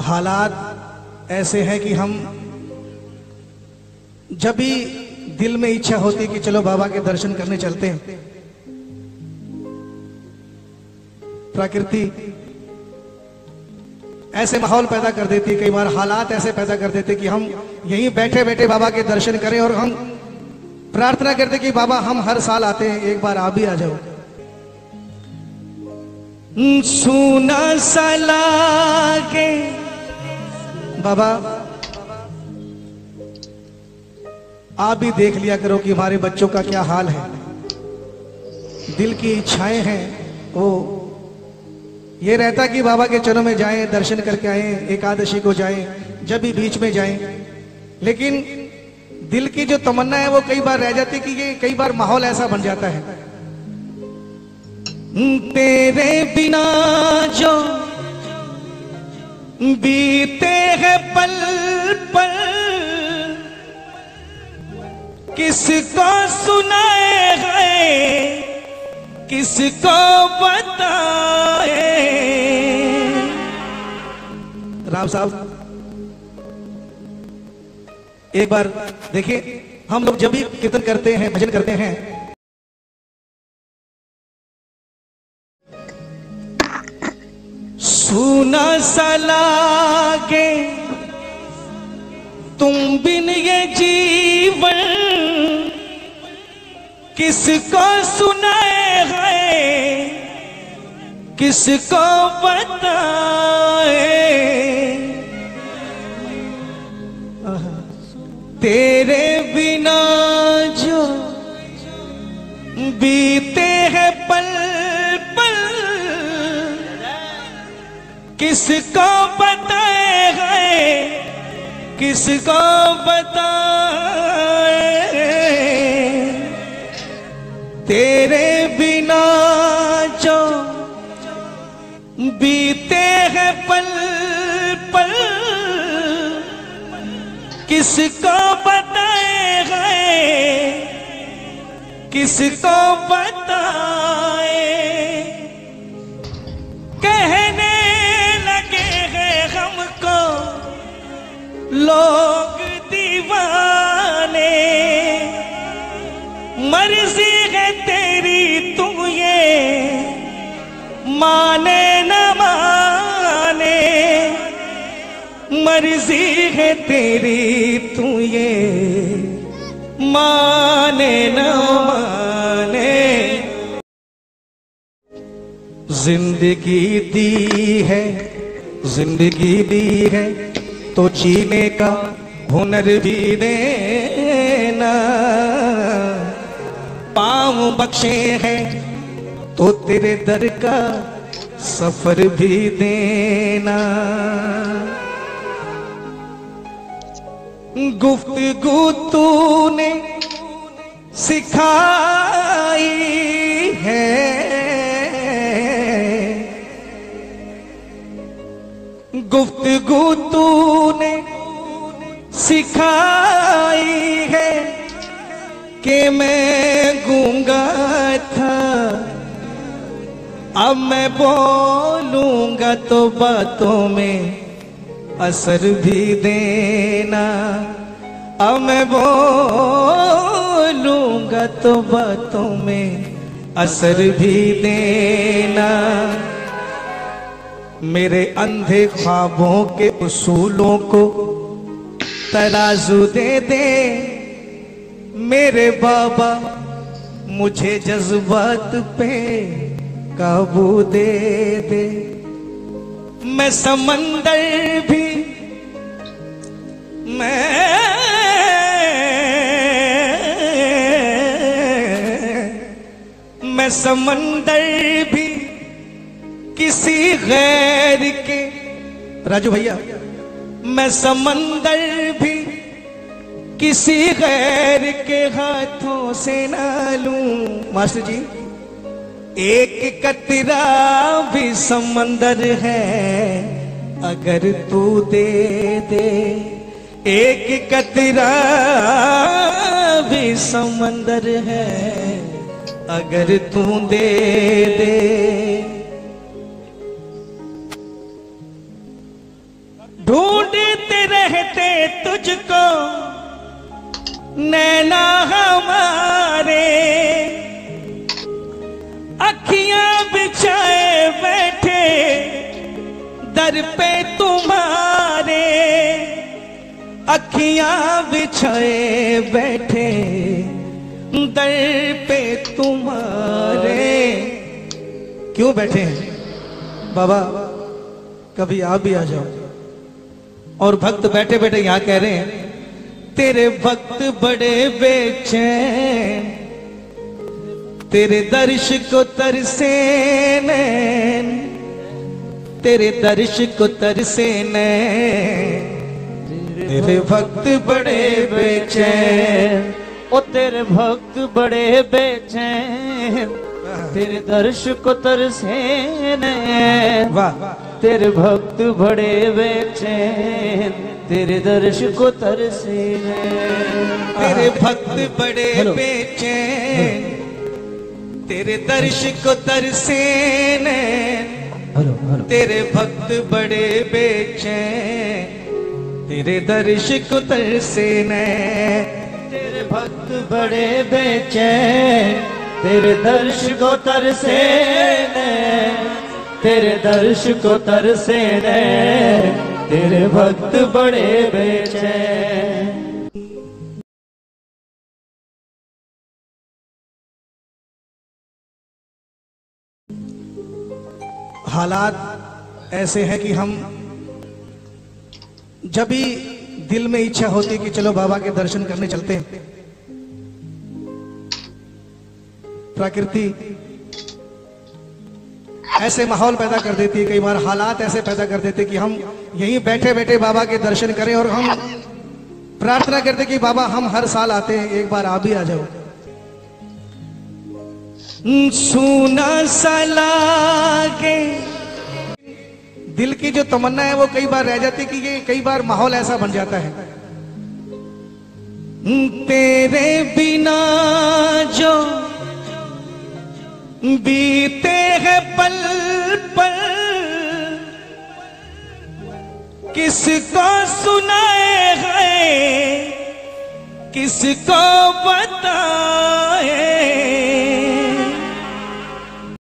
हालात ऐसे हैं कि हम जब भी दिल में इच्छा होती है कि चलो बाबा के दर्शन करने चलते हैं। प्रकृति ऐसे माहौल पैदा कर देती है, कई बार हालात ऐसे पैदा कर देते कि हम यहीं बैठे बैठे बाबा के दर्शन करें और हम प्रार्थना करते कि बाबा हम हर साल आते हैं, एक बार आप भी आ जाओ। सुना सलागे बाबा, आप भी देख लिया करो कि हमारे बच्चों का क्या हाल है। दिल की इच्छाएँ हैं, वो ये रहता कि बाबा के चरणों में जाएँ, दर्शन करके आए, एकादशी को जाएँ, जब भी बीच में जाएँ। लेकिन दिल की जो तमन्ना है, वो कई बार रह जाती कि ये कई बार माहौल ऐसा बन जाता है। तेरे बिना जो बीते हैं पल पल। किसको सुनाए गए किसको बताए? राम साहब, एक बार देखिए, हम लोग जब भी कीर्तन करते हैं, भजन करते हैं सुना सा लागे तुम बिन ये जीवन किसको सुनाए है? किसको बताए? तेरे बिना जो बीते किसको बताए गए किसको बताए तेरे बिना जो बीते हैं पल पल, किसको बताए गए किसको बताए लोग दीवाने, मर्ज़ी है तेरी तू ये, माने न माने, मर्ज़ी है तेरी तू ये, माने न माने। ज़िंदगी दी है, ज़िंदगी दी है तो जीने का हुनर भी देना। पाँव बख्शे हैं तो तेरे दर का सफ़र भी देना। गुफ्तगु तूने सिखाई गुफ्तगु तूने सिखाई है कि मैं गूँगा था। अब मैं बोलूँगा तो बातों में असर भी देना। अब मैं बोलूँगा तो बातों में असर भी देना। मेरे अंधे ख्वाबों के उसूलों को तराजू दे दे। मेरे बाबा मुझे जज्बात पे काबू दे दे। मैं समंदर भी, मैं मैं समंदर गैर के राजू भैया, मैं समंदर भी किसी गैर के हाथों से ना लूँ। मास्टर जी, एक कतरा भी समंदर है, अगर तू दे दे। एक कतरा भी समंदर है, अगर तू दे दे। ढूंढते रहते तुझको। नैना हमारे। अखियाँ बिछाए बैठे, दर पे तुम्हारे। अखियाँ बिछाए बैठे, दर पे तुम्हारे। क्यों बैठे हैं? बाबा, कभी आप भी आ जाओ। और भक्त बैठे बैठे यहाँ कह रहे हैं, तेरे भक्त बड़े बेचैन तेरे दर्श को तरसे तेरे दर्श को तरसे तेरे भक्त बड़े बेचैन ओ तेरे भक्त बड़े बेचैन तेरे दर्श को तरसे नैन. वाह। तेरे भक्त बड़े बेचैन तेरे दर्श को तरसे तेरे भक्त बड़े बेचैन तेरे दर्श को तरसे तेरे भक्त बड़े बेचैन तेरे दर्श को तरसे तेरे भक्त बड़े बेचैन तेरे दर्श को तरसे तेरे दर्श को तरसे नैन तेरे भक्त बड़े बेचैन। हालात ऐसे हैं कि हम जब भी दिल में इच्छा होती कि चलो बाबा के दर्शन करने चलते हैं। प्रकृति ऐसे माहौल पैदा कर देती है, कई बार हालात ऐसे पैदा कर देते कि हम यहीं बैठे बैठे बाबा के दर्शन करें और हम प्रार्थना करते कि बाबा, हम हर साल आते हैं, एक बार आप भी आ जाओ। सुना सला लागे। दिल की जो तमन्ना है, वो कई बार रह जाती कि ये कई बार माहौल ऐसा बन जाता है। तेरे बिना जो बीते हैं पल पल। किसको सुनाए हैं किसको बताए